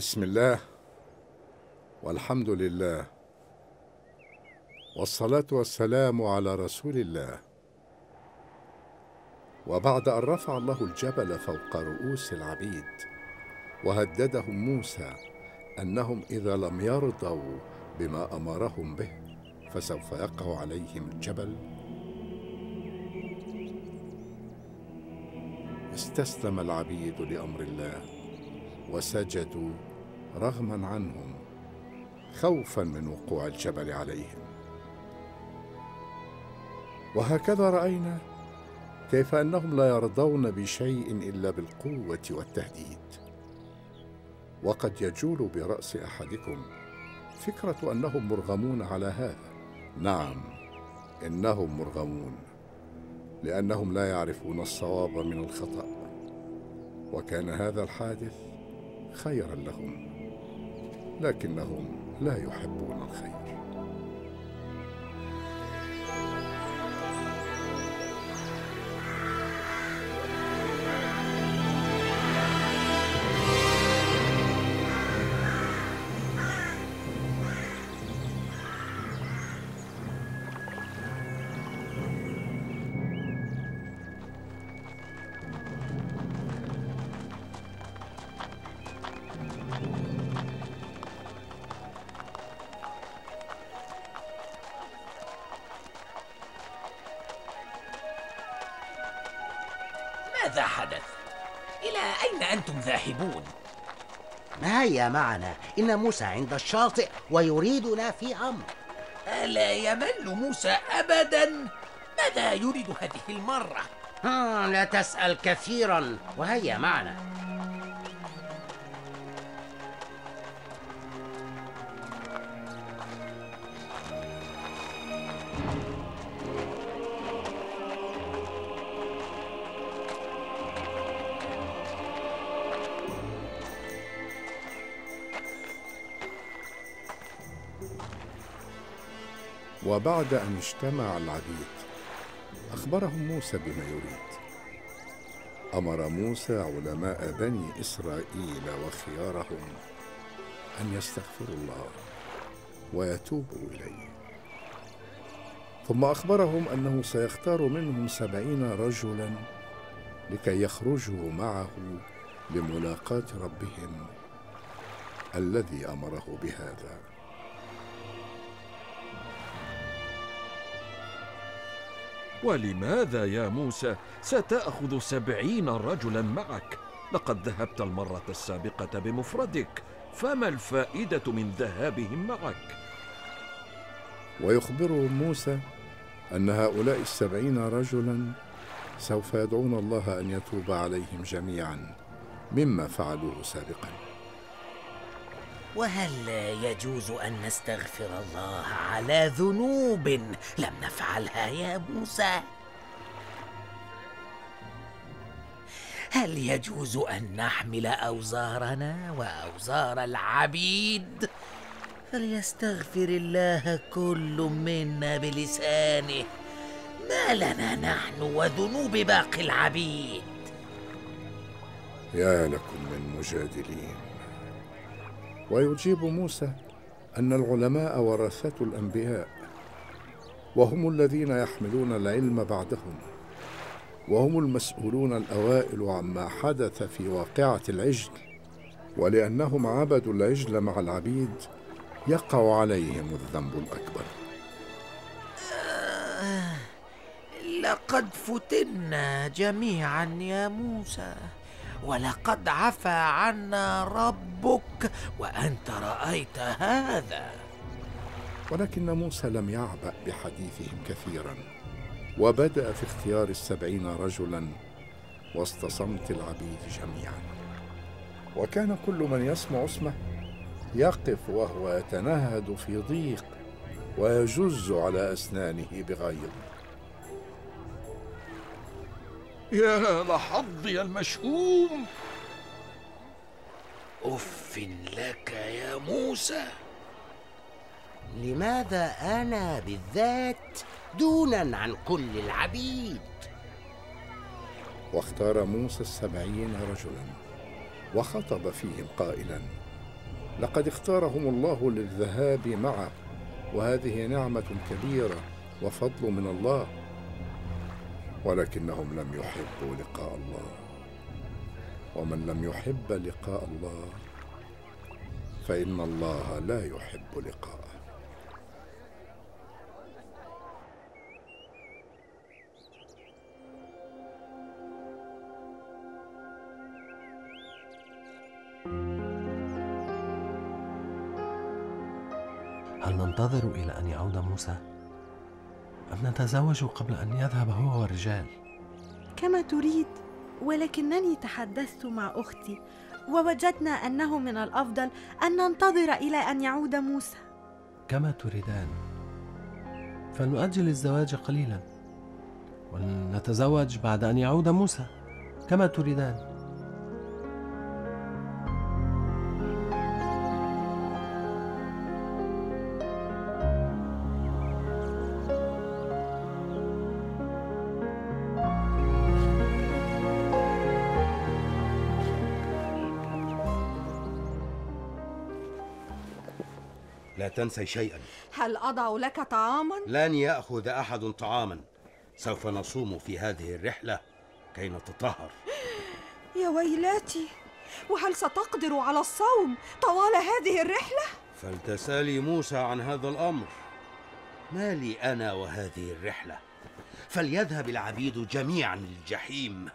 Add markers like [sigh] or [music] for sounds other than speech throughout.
بسم الله والحمد لله والصلاة والسلام على رسول الله. وبعد أن رفع الله الجبل فوق رؤوس العبيد وهددهم موسى أنهم إذا لم يرضوا بما أمرهم به فسوف يقع عليهم الجبل. استسلم العبيد لأمر الله وسجدوا رغما عنهم خوفا من وقوع الجبل عليهم. وهكذا رأينا كيف أنهم لا يرضون بشيء إلا بالقوة والتهديد. وقد يجول برأس أحدكم فكرة أنهم مرغمون على هذا. نعم إنهم مرغمون لأنهم لا يعرفون الصواب من الخطأ. وكان هذا الحادث خيرا لهم. لكنهم لا يحبون الخير. ماذا حدث؟ إلى أين أنتم ذاهبون؟ هيا معنا إن موسى عند الشاطئ ويريدنا في أمر ألا يمل موسى أبدا؟ ماذا يريد هذه المرة؟ ها لا تسأل كثيرا وهيا معنا وبعد أن اجتمع العبيد اخبرهم موسى بما يريد. أمر موسى علماء بني إسرائيل وخيارهم أن يستغفروا الله ويتوبوا إليه. ثم أخبرهم أنه سيختار منهم سبعين رجلا لكي يخرجوا معه لملاقاة ربهم الذي أمره بهذا. ولماذا يا موسى ستأخذ سبعين رجلا معك؟ لقد ذهبت المرة السابقة بمفردك فما الفائدة من ذهابهم معك؟ ويخبرهم موسى أن هؤلاء السبعين رجلا سوف يدعون الله أن يتوب عليهم جميعا مما فعلوه سابقا وهل يجوز أن نستغفر الله على ذنوب لم نفعلها يا موسى؟ هل يجوز أن نحمل أوزارنا وأوزار العبيد؟ فليستغفر الله كل منا بلسانه ما لنا نحن وذنوب باقي العبيد يا لكم من مجادلين ويجيب موسى أن العلماء ورثه الأنبياء وهم الذين يحملون العلم بعدهم وهم المسؤولون الأوائل عما حدث في واقعة العجل ولأنهم عبدوا العجل مع العبيد يقع عليهم الذنب الأكبر. لقد فتنا جميعا يا موسى. ولقد عفى عنا ربك وأنت رأيت هذا. ولكن موسى لم يعبأ بحديثهم كثيرا وبدأ في اختيار السبعين رجلا وسط صمت العبيد جميعا. وكان كل من يسمع اسمه يقف وهو يتنهد في ضيق ويجز على أسنانه بغيظ. يا لحظي المشؤوم. أف لك يا موسى. لماذا أنا بالذات دونا عن كل العبيد؟ واختار موسى السبعين رجلا وخطب فيهم قائلا لقد اختارهم الله للذهاب معه وهذه نعمة كبيرة وفضل من الله. ولكنهم لم يحبوا لقاء الله ومن لم يحب لقاء الله فإن الله لا يحب لقاءه هل ننتظر إلى أن يعود موسى؟ نتزوج قبل أن يذهب هو والرجال؟ كما تريد ولكنني تحدثت مع أختي ووجدنا أنه من الأفضل أن ننتظر إلى أن يعود موسى. كما تريدان. فلنؤجل الزواج قليلا ونتزوج بعد أن يعود موسى. كما تريدان. تنسي شيئا. هل أضع لك طعاما؟ لن يأخذ أحد طعاما. سوف نصوم في هذه الرحلة كي نتطهر. يا ويلاتي وهل ستقدر على الصوم طوال هذه الرحلة؟ فلتسألي موسى عن هذا الأمر. ما لي أنا وهذه الرحلة؟ فليذهب العبيد جميعا للجحيم.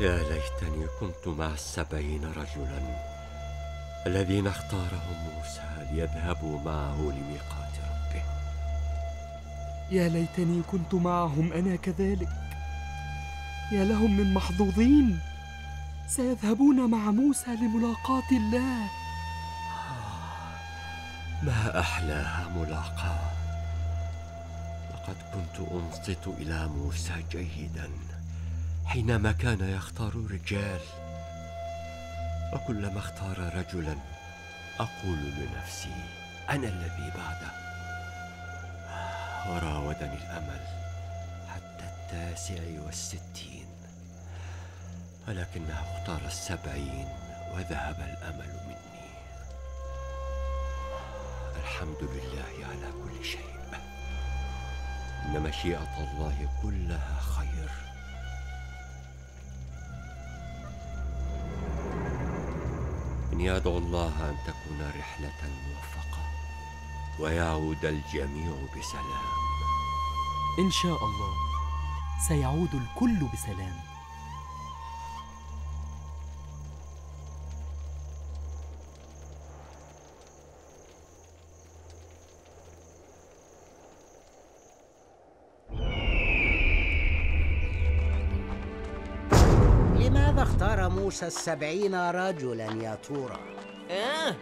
يا ليتني كنت مع السبعين رجلا الذين اختارهم موسى ليذهبوا معه لميقات ربه. يا ليتني كنت معهم أنا كذلك. يا لهم من محظوظين. سيذهبون مع موسى لملاقاه الله. ما أحلاها ملاقاه لقد كنت أنصت إلى موسى جيدا. حينما كان يختار رجال وكلما اختار رجلا أقول لنفسي أنا الذي بعده وراودني الأمل حتى التاسع والستين ولكنه اختار السبعين وذهب الأمل مني. الحمد لله على كل شيء. إن مشيئة الله كلها خير. إني أدعو الله أن تكون رحلة موفقة. ويعود الجميع بسلام. إن شاء الله سيعود الكل بسلام. موسى السبعين رجلا يا تورا. آه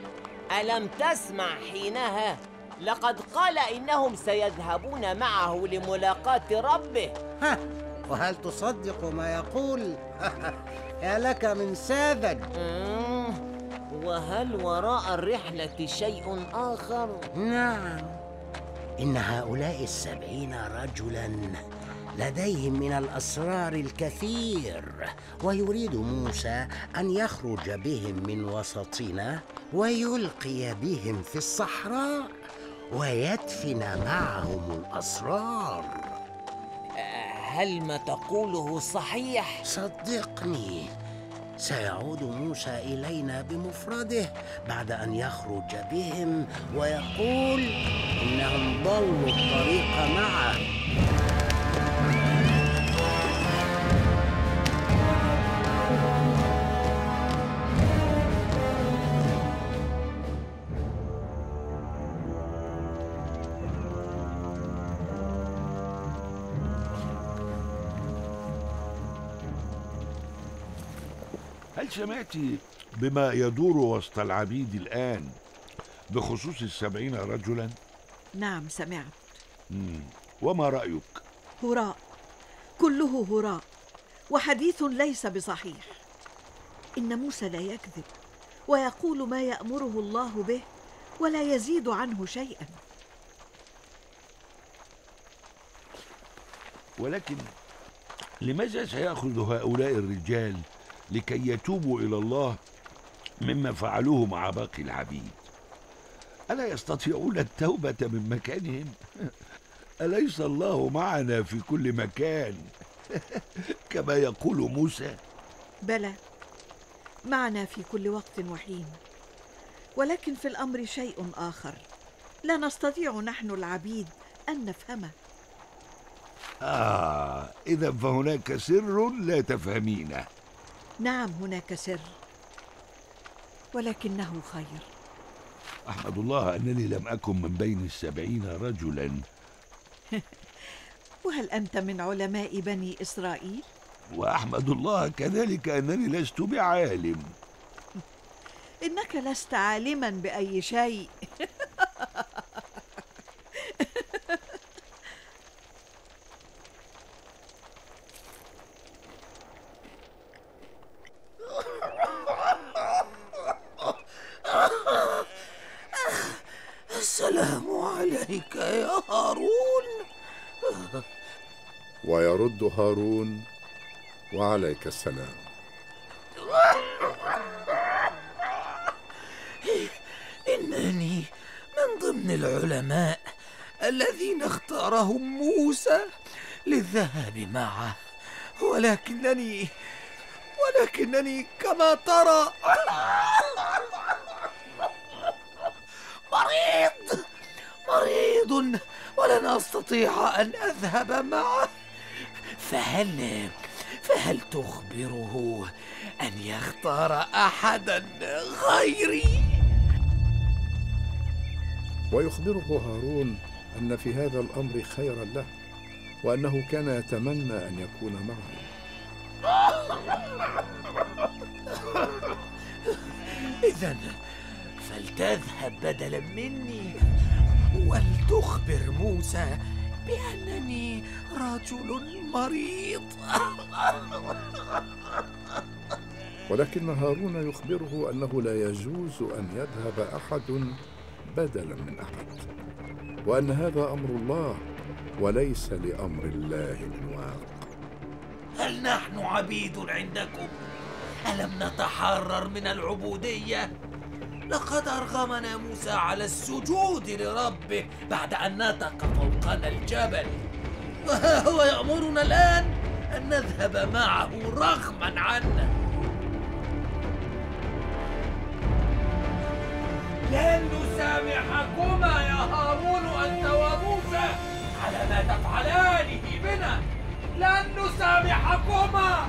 ألم تسمع حينها؟ لقد قال إنهم سيذهبون معه لملاقاة ربه. ها وهل تصدق ما يقول؟ [laughs] يا لك من ساذج. آه وهل وراء الرحلة شيء آخر؟ نعم. إن هؤلاء السبعين رجلا لديهم من الأسرار الكثير. ويريد موسى أن يخرج بهم من وسطنا ويلقي بهم في الصحراء ويدفن معهم الأسرار. هل ما تقوله صحيح؟ صدقني سيعود موسى إلينا بمفرده بعد أن يخرج بهم ويقول إنهم ضلوا الطريق معه. هل سمعت بما يدور وسط العبيد الآن بخصوص السبعين رجلا؟ نعم سمعت. مم. وما رأيك؟ هراء. كله هراء وحديث ليس بصحيح. إن موسى لا يكذب ويقول ما يأمره الله به ولا يزيد عنه شيئا. ولكن لماذا سيأخذ هؤلاء الرجال لكي يتوبوا إلى الله مما فعلوه مع باقي العبيد. ألا يستطيعون التوبة من مكانهم؟ أليس الله معنا في كل مكان؟ [laughs] كما يقول موسى. بلى معنا في كل وقت وحين. ولكن في الأمر شيء آخر. لا نستطيع نحن العبيد أن نفهمه. آه إذا فهناك سر لا تفهمينه. نعم هناك سر. ولكنه خير. أحمد الله أنني لم أكن من بين السبعين رجلا. [laughs] وهل أنت من علماء بني إسرائيل؟ وأحمد الله كذلك أنني لست بعالم. إنك لست عالما بأي شيء. [laughs] السلام عليك يا هارون. ويرد هارون وعليك السلام. إنني من ضمن العلماء الذين اختارهم موسى للذهاب معه. ولكنني ولكنني كما ترى مريض! مريض! ولن أستطيع أن أذهب معه. فهل فهل تخبره أن يختار أحدا غيري؟ ويخبره هارون أن في هذا الأمر خيرا له وأنه كان يتمنى أن يكون معه. [laughs] إذا فلتذهب بدلا مني ولتخبر موسى بأنني رجل مريض [laughs] ولكن هارون يخبره أنه لا يجوز أن يذهب أحد بدلا من أحد وأن هذا أمر الله وليس لأمر الله من واق هل نحن عبيد عندكم؟ ألم نتحرر من العبودية؟ لقد أرغمنا موسى على السجود لربه بعد أن نطق فوقنا الجبل. وها هو يأمرنا الآن أن نذهب معه رغما عنا لن نسامحكما يا هارون أنت وموسى على ما تفعلانه بنا. لن نسامحكما.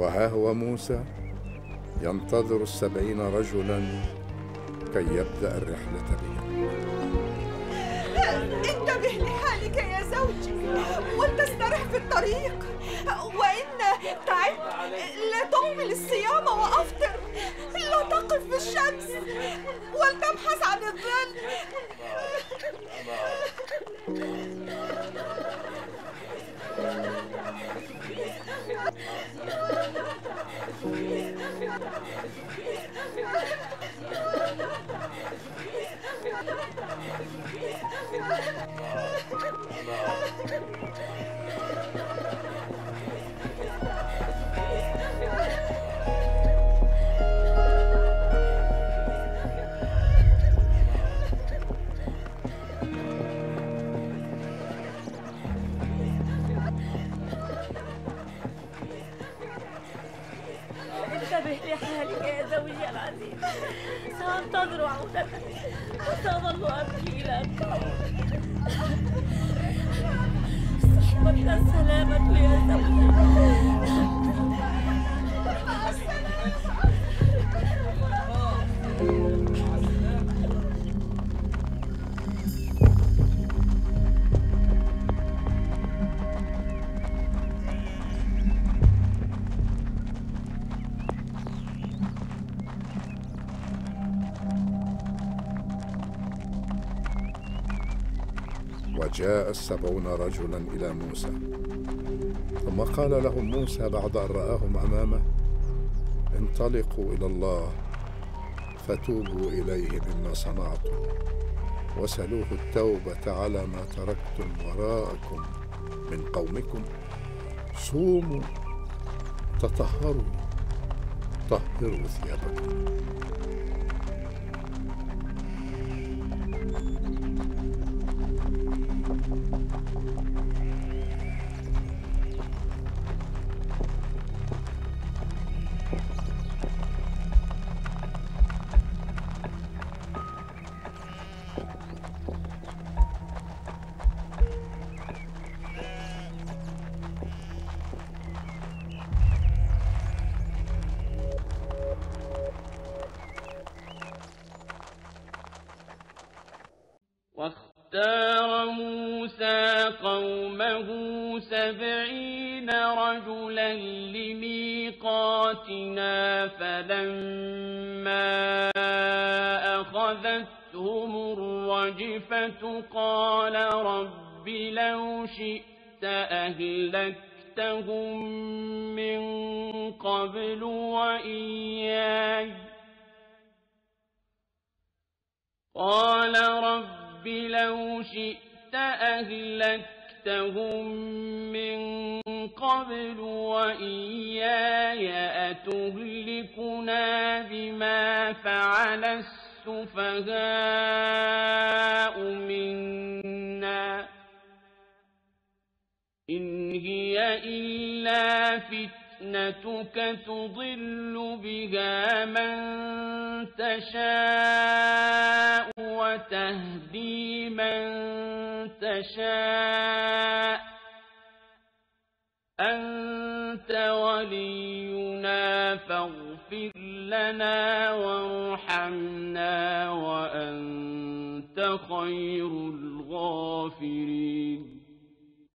وها هو موسى ينتظر السبعين رجلا كي يبدأ الرحلة بهم. انتبه لحالك يا زوجي ولتسترح في الطريق. وإن تعبت لا تهمل الصيام وأفطر لا تقف في الشمس ولتبحث عن الظل. انتبه وجاء السبعون رجلا إلى موسى. ثم قال لهم موسى بعد أن رآهم أمامه انطلقوا إلى الله فتوبوا إليه مما صنعتم وسلوه التوبة على ما تركتم وراءكم من قومكم. صوموا تطهروا طهروا ثيابكم. واختار موسى قومه سبعين رجلا لميقاتنا فلما أخذتهم الرجفة قال رب لو شئت أهلكتهم من قبل وإياي قال رب لو شئت أهلكتهم من قبل وإياي أتهلكنا بما فعل السفهاء منا إن هي إلا فتنتك تضل بها من تشاء وتهدي من تشاء. أنت ولينا فاغفر لنا وارحمنا وأنت خير الغافرين.